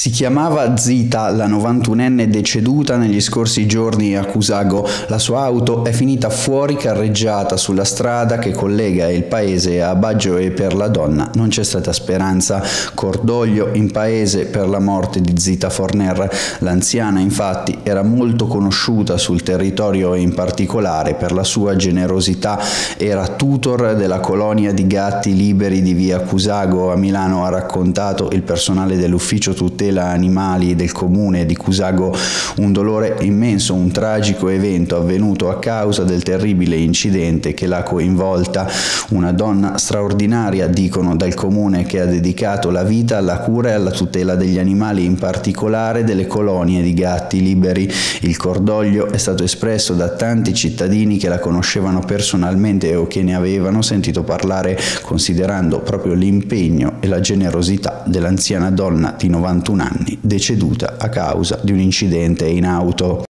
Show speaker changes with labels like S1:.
S1: Si chiamava Zita, la 91enne deceduta negli scorsi giorni a Cusago. La sua auto è finita fuori carreggiata sulla strada che collega il paese a Baggio e per la donna non c'è stata speranza. Cordoglio in paese per la morte di Zita Forner. L'anziana infatti era molto conosciuta sul territorio e in particolare per la sua generosità. Era tutor della colonia di gatti liberi di via Cusago a Milano, ha raccontato il personale dell'ufficio tutela tutela animali del comune di Cusago un dolore immenso, un tragico evento avvenuto a causa del terribile incidente che l'ha coinvolta. Una donna straordinaria, dicono dal comune, che ha dedicato la vita alla cura e alla tutela degli animali, in particolare delle colonie di gatti liberi. Il cordoglio è stato espresso da tanti cittadini che la conoscevano personalmente o che ne avevano sentito parlare, considerando proprio l'impegno e la generosità dell'anziana donna di 91 anni, deceduta a causa di un incidente in auto.